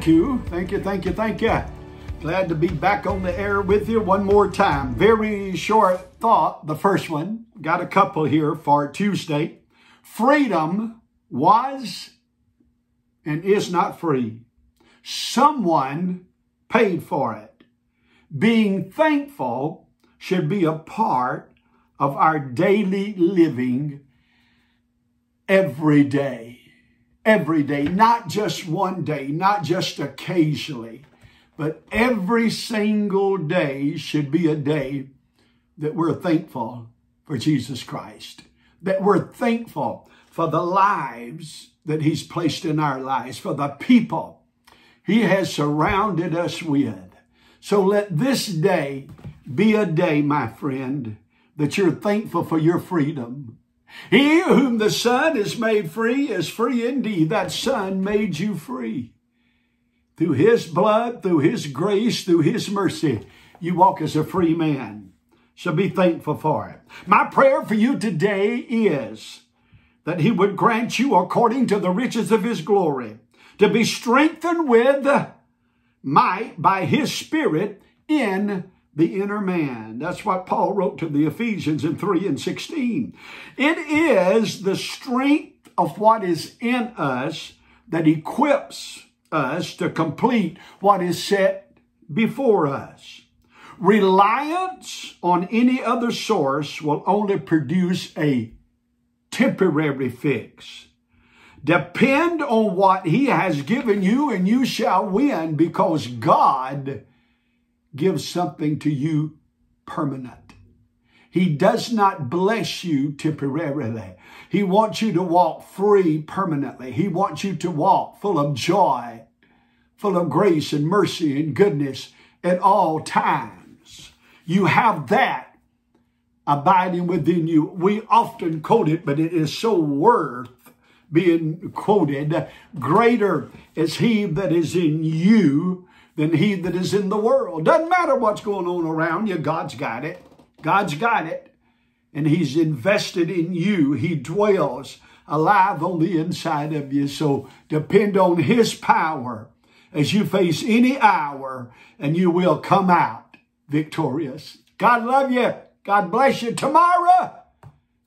thank you. Thank you, thank you, thank you. Glad to be back on the air with you one more time. Very short thought, the first one. Got a couple here for Tuesday. Freedom was and is not free. Someone paid for it. Being thankful should be a part of our daily living every day. Every day, not just one day, not just occasionally, but every single day should be a day that we're thankful for Jesus Christ, that we're thankful for the lives that He's placed in our lives, for the people He has surrounded us with. So let this day be a day, my friend, that you're thankful for your freedom. He whom the Son has made free is free indeed. That Son made you free. Through His blood, through His grace, through His mercy, you walk as a free man. So be thankful for it. My prayer for you today is that He would grant you, according to the riches of His glory, to be strengthened with might by His Spirit in the inner man. That's what Paul wrote to the Ephesians in 3 and 16. It is the strength of what is in us that equips us to complete what is set before us. Reliance on any other source will only produce a temporary fix. Depend on what he has given you and you shall win because God gives something to you permanent. He does not bless you temporarily. He wants you to walk free permanently. He wants you to walk full of joy, full of grace and mercy and goodness at all times. You have that abiding within you. We often quote it, but it is so worth being quoted. Greater is he that is in you than he that is in the world. Doesn't matter what's going on around you, God's got it. God's got it. And he's invested in you. He dwells alive on the inside of you. So depend on his power as you face any hour and you will come out victorious. God love you. God bless you. Tomorrow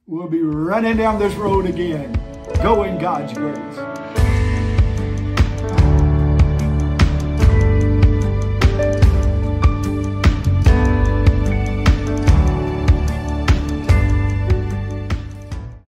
we'll be running down this road again. Go in God's grace.